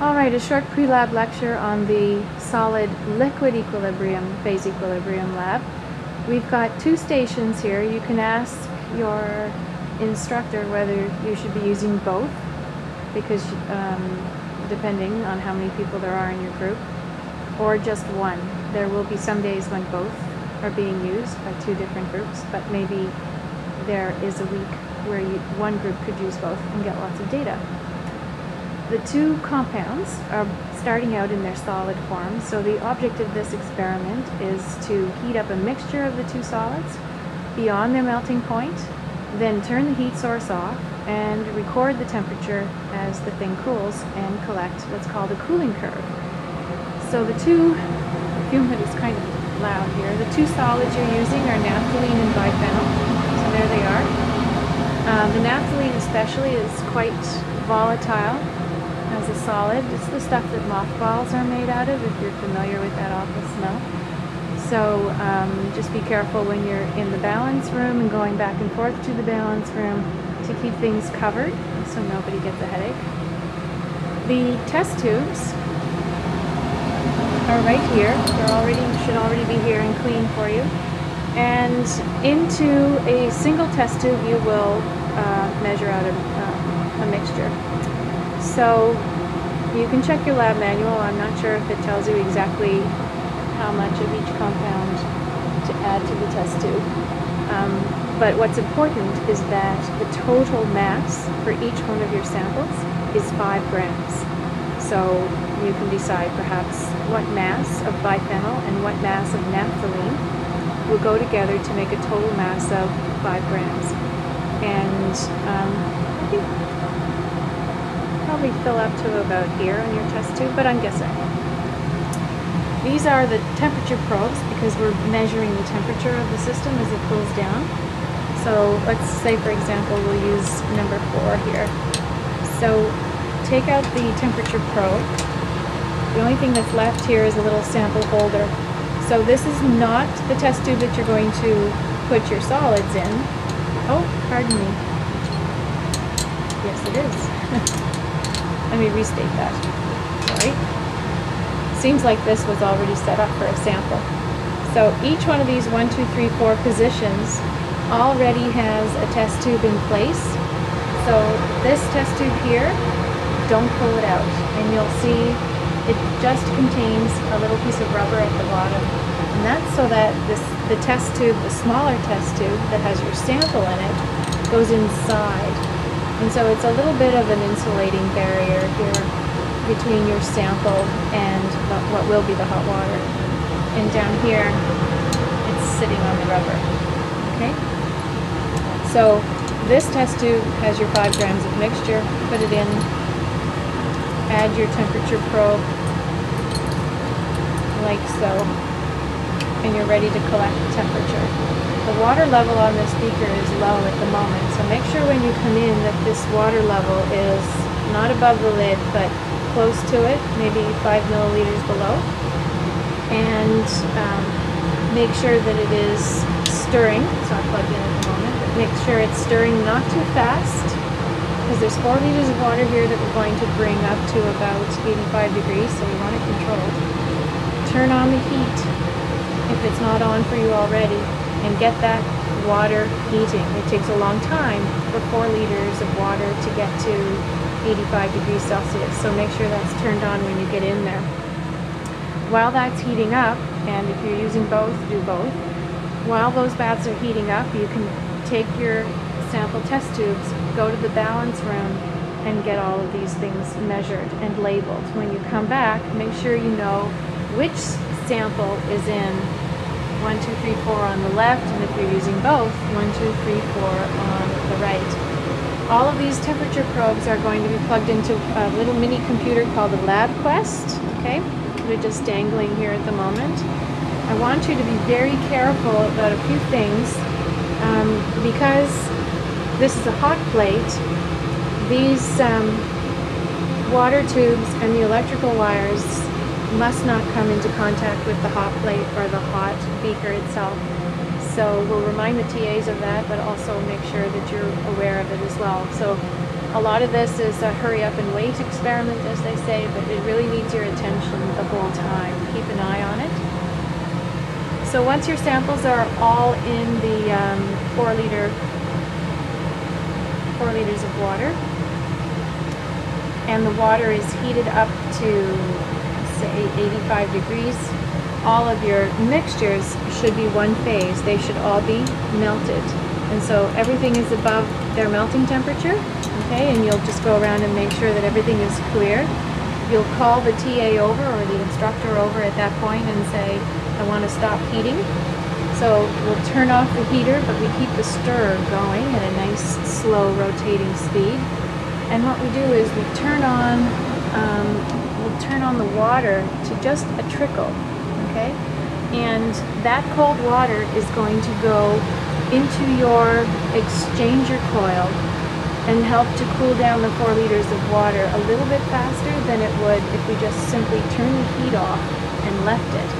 All right, a short pre-lab lecture on the solid liquid equilibrium, phase equilibrium lab. We've got two stations here. You can ask your instructor whether you should be using both because um, depending on how many people there are in your group or just one. There will be some days when both are being used by two different groups, but maybe there is a week where you, one group could use both and get lots of data. The two compounds are starting out in their solid form, so the object of this experiment is to heat up a mixture of the two solids beyond their melting point, then turn the heat source off and record the temperature as the thing cools and collect what's called a cooling curve. So the two, hood is kind of loud here, the two solids you're using are naphthalene and biphenyl, so there they are. Uh, the naphthalene especially is quite volatile as a solid. It's the stuff that mothballs are made out of, if you're familiar with that awful smell. So um, just be careful when you're in the balance room and going back and forth to the balance room to keep things covered so nobody gets a headache. The test tubes are right here. They're already should already be here and clean for you. And into a single test tube you will uh, measure out a, uh, a mixture. So you can check your lab manual. I'm not sure if it tells you exactly how much of each compound to add to the test tube. Um, but what's important is that the total mass for each one of your samples is 5 grams. So you can decide perhaps what mass of biphenyl and what mass of naphthalene will go together to make a total mass of 5 grams. And um, I think probably fill up to about here on your test tube, but I'm guessing. These are the temperature probes because we're measuring the temperature of the system as it cools down. So let's say, for example, we'll use number four here. So take out the temperature probe. The only thing that's left here is a little sample holder. So this is not the test tube that you're going to put your solids in. Oh, pardon me. Yes, it is. Let me restate that. Sorry. Seems like this was already set up for a sample. So each one of these one, two, three, four positions already has a test tube in place. So this test tube here, don't pull it out. And you'll see it just contains a little piece of rubber at the bottom. And that's so that this the test tube, the smaller test tube that has your sample in it, goes inside and so it's a little bit of an insulating barrier between your sample and what will be the hot water. And down here, it's sitting on the rubber. Okay? So this test tube has your 5 grams of mixture. Put it in. Add your temperature probe like so. And you're ready to collect the temperature. The water level on this beaker is low at the moment, so make sure when you come in that this water level is not above the lid, but close to it, maybe 5 milliliters below. And um, make sure that it is stirring. It's not plugged in at the moment, but make sure it's stirring not too fast, because there's 4 liters of water here that we're going to bring up to about 85 degrees, so we want it controlled. Turn on the heat if it's not on for you already and get that water heating. It takes a long time for 4 liters of water to get to 85 degrees Celsius, so make sure that's turned on when you get in there. While that's heating up, and if you're using both, do both, while those baths are heating up, you can take your sample test tubes, go to the balance room, and get all of these things measured and labeled. When you come back, make sure you know which sample is in one, two, three, four on the left, and if you're using both, one, two, three, four on the right. All of these temperature probes are going to be plugged into a little mini computer called the LabQuest. Okay, they're just dangling here at the moment. I want you to be very careful about a few things um, because this is a hot plate. These um, water tubes and the electrical wires must not come into contact with the hot plate or the hot beaker itself. So we'll remind the TAs of that, but also make sure that you're aware of it as well. So a lot of this is a hurry up and wait experiment, as they say, but it really needs your attention the whole time. Keep an eye on it. So once your samples are all in the um, four liter, four liters of water, and the water is heated up to say 85 degrees, all of your mixtures should be one phase. They should all be melted. And so everything is above their melting temperature, okay? And you'll just go around and make sure that everything is clear. You'll call the TA over or the instructor over at that point and say, I want to stop heating. So we'll turn off the heater, but we keep the stir going at a nice slow rotating speed. And what we do is we turn on, um, we'll turn on the water to just a trickle, okay? And that cold water is going to go into your exchanger coil and help to cool down the four liters of water a little bit faster than it would if we just simply turn the heat off and left it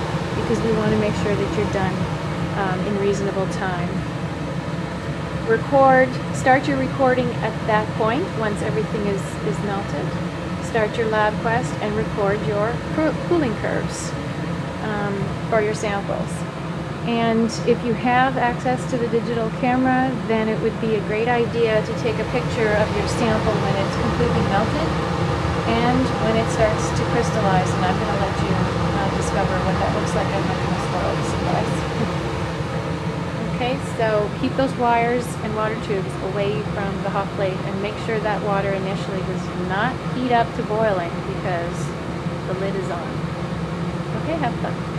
because we want to make sure that you're done um, in reasonable time. Record, start your recording at that point once everything is, is melted. Start your LabQuest and record your cooling curves um, for your samples. And if you have access to the digital camera, then it would be a great idea to take a picture of your sample when it's completely melted and when it starts to crystallize. And I'm going to let you uh, discover what that looks like. I'm not going to spoil the surprise. okay, so keep those wires and water tubes away from the hot plate and make sure that water initially does not heat up to boiling because the lid is on. Okay, have fun.